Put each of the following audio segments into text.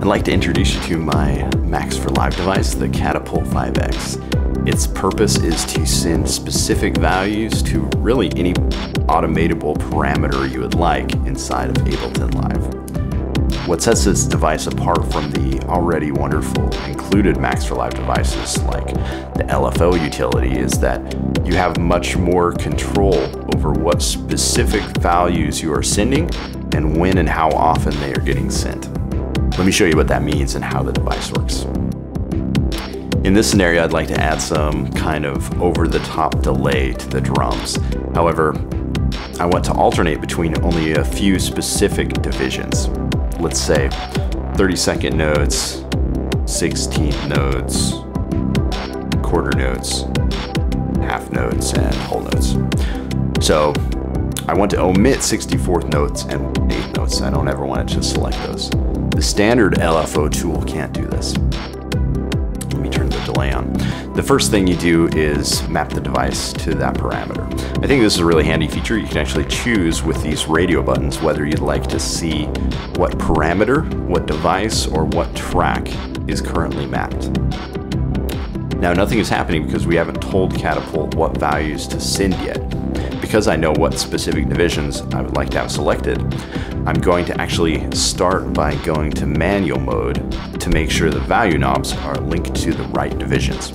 I'd like to introduce you to my Max for Live device, the Catapult 5X. Its purpose is to send specific values to really any automatable parameter you would like inside of Ableton Live. What sets this device apart from the already wonderful included Max for Live devices like the LFO utility is that you have much more control over what specific values you are sending and when and how often they are getting sent. Let me show you what that means and how the device works. In this scenario, I'd like to add some kind of over-the-top delay to the drums. However, I want to alternate between only a few specific divisions. Let's say 30 second notes, 16th notes, quarter notes, half notes, and whole notes. So I want to omit 64th notes and 8th notes. I don't ever want to just select those. The standard LFO tool can't do this. Let me turn the delay on. The first thing you do is map the device to that parameter. I think this is a really handy feature. You can actually choose with these radio buttons whether you'd like to see what parameter, what device, or what track is currently mapped. Now nothing is happening because we haven't told Catapult what values to send yet. Because I know what specific divisions I would like to have selected, I'm going to actually start by going to manual mode to make sure the value knobs are linked to the right divisions.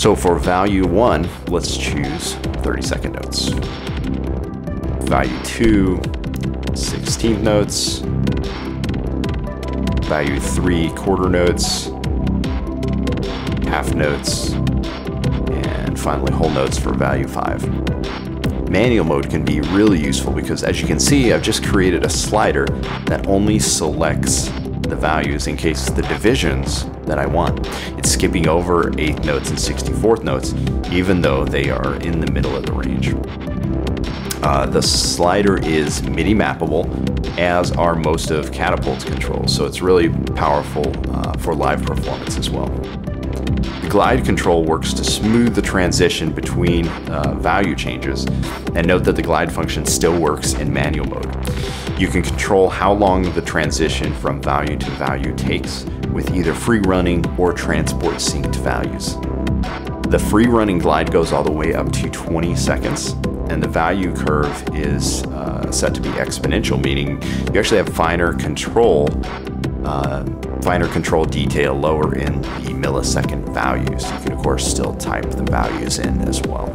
So for value 1, let's choose 30 second notes. Value 2, 16th notes. Value 3, quarter notes. Half notes. And finally whole notes for value 5 manual mode can be really useful because as you can see, I've just created a slider that only selects the values in case the divisions that I want. It's skipping over 8th notes and 64th notes, even though they are in the middle of the range. Uh, the slider is MIDI mappable, as are most of Catapult's controls, so it's really powerful uh, for live performance as well glide control works to smooth the transition between uh, value changes, and note that the glide function still works in manual mode. You can control how long the transition from value to value takes with either free running or transport synced values. The free running glide goes all the way up to 20 seconds, and the value curve is uh, set to be exponential, meaning you actually have finer control uh, finer control detail lower in the millisecond values. You can of course still type the values in as well.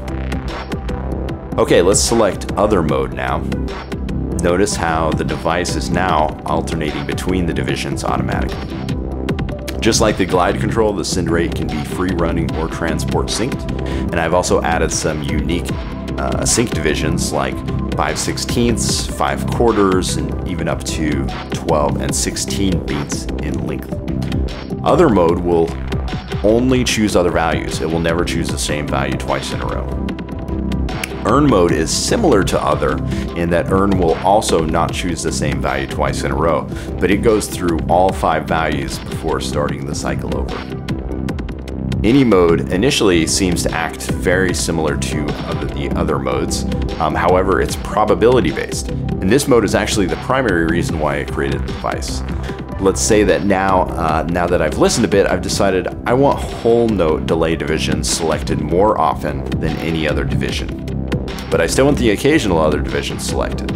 Okay, let's select other mode now. Notice how the device is now alternating between the divisions automatically. Just like the glide control, the send rate can be free running or transport synced. And I've also added some unique uh, sync divisions like 5 sixteenths, 5 quarters, and even up to 12 and 16 beats in. Other mode will only choose other values. It will never choose the same value twice in a row. Urn mode is similar to other in that urn will also not choose the same value twice in a row, but it goes through all five values before starting the cycle over. Any mode initially seems to act very similar to the other modes, um, however it's probability based. And this mode is actually the primary reason why I created the device. Let's say that now, uh, now that I've listened a bit, I've decided I want whole note delay division selected more often than any other division. But I still want the occasional other division selected.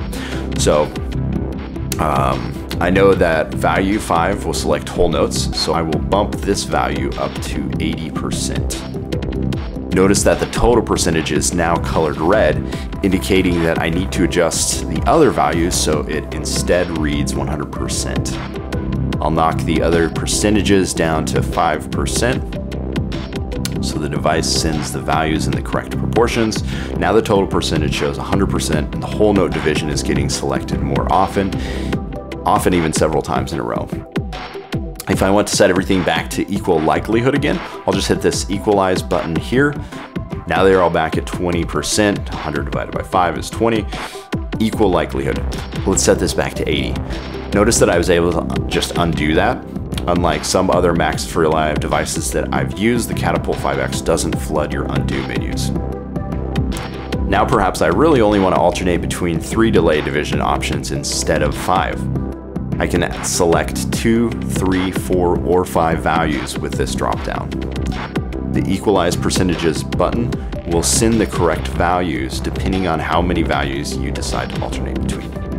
So um, I know that value 5 will select whole notes, so I will bump this value up to 80%. Notice that the total percentage is now colored red, indicating that I need to adjust the other values so it instead reads 100%. I'll knock the other percentages down to 5%, so the device sends the values in the correct proportions. Now the total percentage shows 100% and the whole note division is getting selected more often often even several times in a row. If I want to set everything back to equal likelihood again, I'll just hit this equalize button here. Now they're all back at 20%, 100 divided by 5 is 20, equal likelihood. Let's set this back to 80. Notice that I was able to just undo that. Unlike some other Max for Live devices that I've used, the Catapult 5X doesn't flood your undo menus. Now perhaps I really only want to alternate between three delay division options instead of five. I can select two, three, four, or five values with this dropdown. The Equalize Percentages button will send the correct values depending on how many values you decide to alternate between.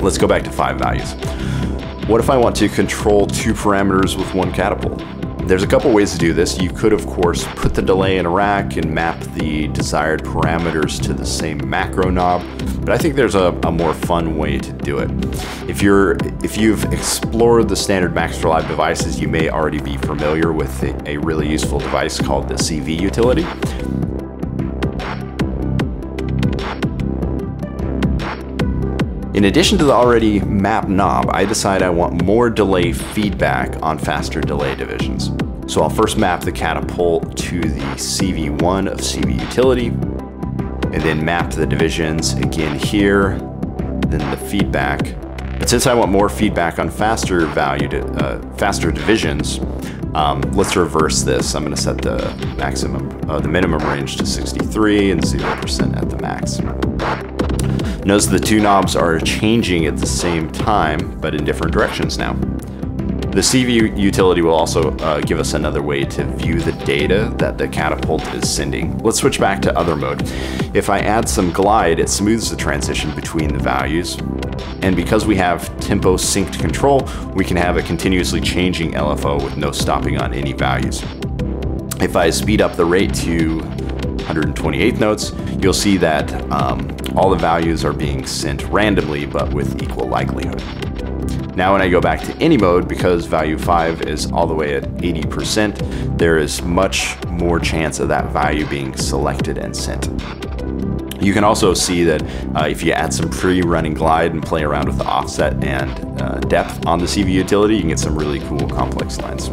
Let's go back to five values. What if I want to control two parameters with one catapult? There's a couple ways to do this. You could, of course, put the delay in a rack and map the desired parameters to the same macro knob, but I think there's a, a more fun way to do it. If you're if you've explored the standard Max for Live devices, you may already be familiar with a, a really useful device called the CV utility. In addition to the already mapped knob, I decide I want more delay feedback on faster delay divisions. So I'll first map the catapult to the CV1 of CV utility, and then map the divisions again here, then the feedback. But since I want more feedback on faster value, to, uh, faster divisions, um, let's reverse this. I'm going to set the maximum, uh, the minimum range to 63 and 0% at the max. Notice the two knobs are changing at the same time, but in different directions now. The CV utility will also uh, give us another way to view the data that the catapult is sending. Let's switch back to other mode. If I add some glide, it smooths the transition between the values. And because we have tempo synced control, we can have a continuously changing LFO with no stopping on any values. If I speed up the rate to 128 notes, you'll see that um, all the values are being sent randomly but with equal likelihood. Now when I go back to any mode, because value 5 is all the way at 80%, there is much more chance of that value being selected and sent. You can also see that uh, if you add some free-running glide and play around with the offset and uh, depth on the CV utility, you can get some really cool complex lines.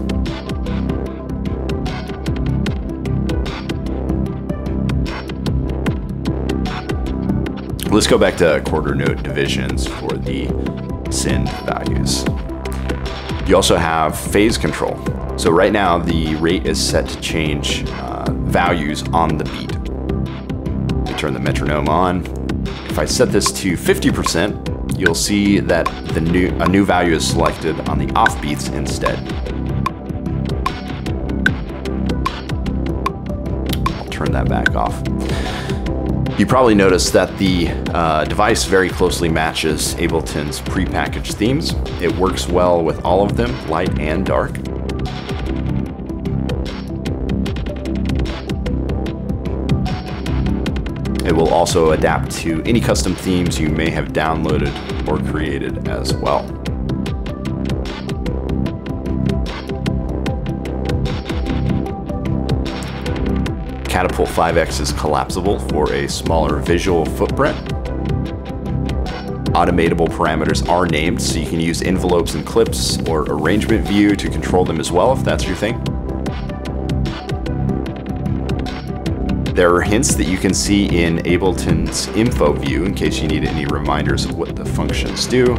Let's go back to quarter note divisions for the send values. You also have phase control. So right now the rate is set to change uh, values on the beat. I turn the metronome on. If I set this to 50%, you'll see that the new a new value is selected on the off beats instead. I'll turn that back off. You probably noticed that the uh, device very closely matches Ableton's prepackaged themes. It works well with all of them, light and dark. It will also adapt to any custom themes you may have downloaded or created as well. Catapult 5X is collapsible for a smaller visual footprint. Automatable parameters are named, so you can use envelopes and clips or arrangement view to control them as well if that's your thing. There are hints that you can see in Ableton's info view in case you need any reminders of what the functions do.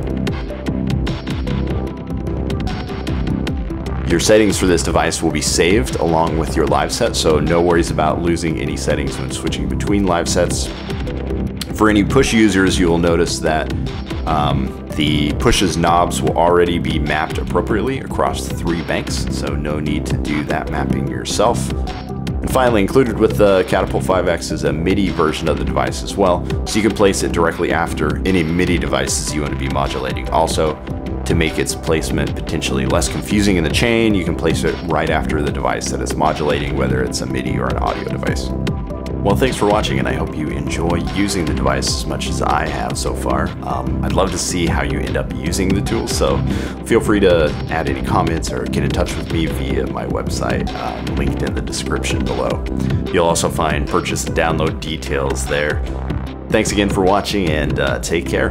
Your settings for this device will be saved along with your live set, so no worries about losing any settings when switching between live sets. For any push users, you will notice that um, the pushes knobs will already be mapped appropriately across the three banks, so no need to do that mapping yourself. And finally, included with the Catapult 5X is a MIDI version of the device as well, so you can place it directly after any MIDI devices you want to be modulating. Also, to make its placement potentially less confusing in the chain, you can place it right after the device that it's modulating, whether it's a MIDI or an audio device. Well, thanks for watching, and I hope you enjoy using the device as much as I have so far. Um, I'd love to see how you end up using the tool, so feel free to add any comments or get in touch with me via my website, um, linked in the description below. You'll also find purchase and download details there. Thanks again for watching, and uh, take care.